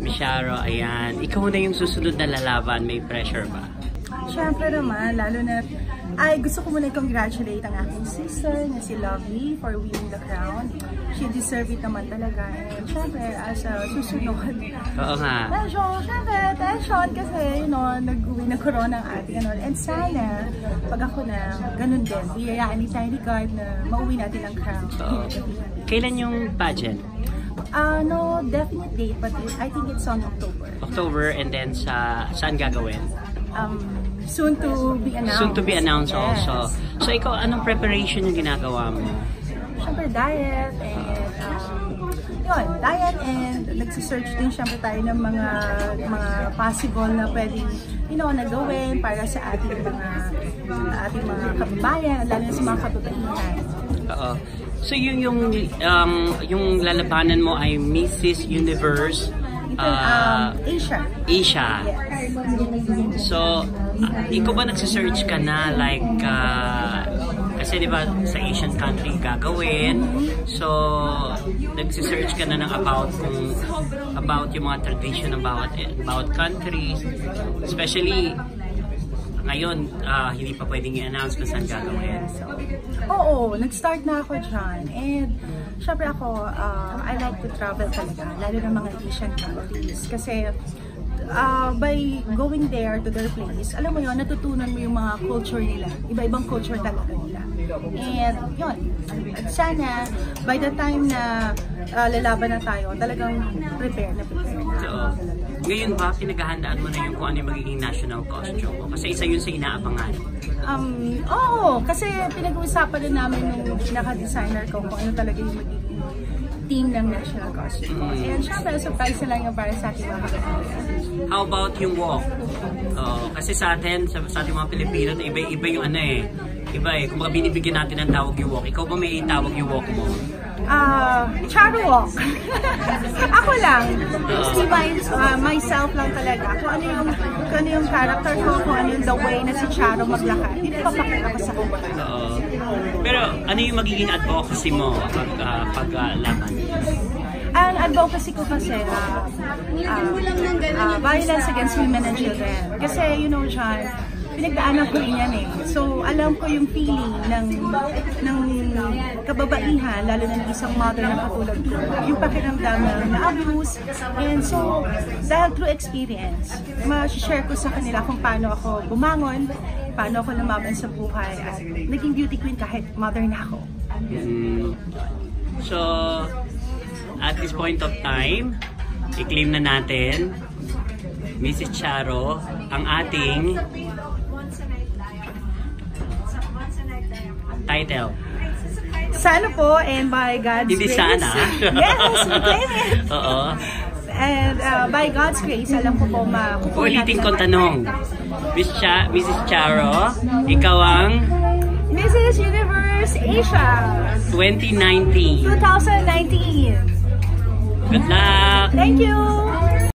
Miss Sharo, ayan. Ikaw na yung susunod na lalaban. May pressure ba? Siyempre naman, lalo na, ay gusto ko muna i-congratulate ang aking sister na si Lovely for winning the crown. She deserve it naman talaga. And syempre, as a susunod, Oo nga. medyo, syempre, tension kasi, you know, nag-uwi ng corona ang ating ano. And sana, pag ako na, ganun din, biyayaan ni Tiny God na mauwi natin ang crown. Oo. Kailan yung pageant? Uh, no definite date, but I think it's on October. October and then sa saan gagawin? Um, soon to be announced. Soon to be announced Yes. also. So ikaw, anong preparation yung ginagawa mo? Siyempre, diet and um, yun, diet and nagsisearch din siyempre tayo ng mga mga possible na pwedeng you know, na gawin para sa ating mga ating mga kababayan, lalo na sa mga kababaihan. Oo. So yun yung um, yung lalabanan mo ay Mrs. Universe ah, um, Asia. Asia. So, ah, ikaw ba nagsisearch ka na like ah, kasi di ba sa Asian country gagawin. So, nagsisearch ka na ng about kung about yung mga tradition ng bawat bawat countries. Especially ngayon, ah, hindi pa pwedeng i-announce kung saan gagawin. So, oo, nag-start na ako dyan. And, syempre ako, uh, I like to travel talaga, lalo na mga Asian countries. Kasi, uh, by going there to their place, alam mo yun, natutunan mo yung mga culture nila. Iba-ibang culture talaga nila. And, yun. At sana, by the time na uh, lalaban na tayo, talagang prepare na prepare na. So, ngayon ba, pinaghahandaan mo na yung kung ano yung magiging national costume mo? Kasi isa yun sa inaabangan. Um, oo, kasi pinag-uusapan din namin ng pinaka-designer ko kung ano talaga yung magiging team ng national costume ko. Mm. And syempre, surprise na lang yung para sa ating mga. How about yung walk? Oo, kasi sa atin, sa, sa ating mga Pilipino, iba-iba yung ano eh. Iba eh, kung baka binibigyan natin ng tawag yung walk. Ikaw ba may tawag yung walk mo? Ah, Charo Walk. ako lang. Mostly my, uh, myself lang talaga. Kung ano yung kung ano yung character ko, kung ano yung the way na si Charo maglakad. Hindi papakita ko sa kanya. Oo. Pero ano yung magiging advocacy mo pag, uh, pag ah, laban? Ang advocacy ko kasi, uh, uh, violence against women and children. Kasi, you know, John, pinagdaanan ko rin yan eh. So, alam ko yung feeling ng, ng kababaihan, lalo na ng isang mother na katulad ko. Yung pakiramdam na na-abuse. And so, dahil through experience, ma-share ko sa kanila kung paano ako bumangon, paano ako lumaban sa buhay, at naging beauty queen kahit mother na ako. Mm. So, at this point of time, i-claim na natin, Mrs. Charo, ang ating title. Sana po, and by God's Hindi grace. sana. yes, we claim it. Oo. And uh, by God's grace, alam ko po makukuha Ulitin ang- tanong. Miss Cha Mrs. Charo, ikaw ang Mrs. Universe Asia 2019. 2019. Good luck! Thank you!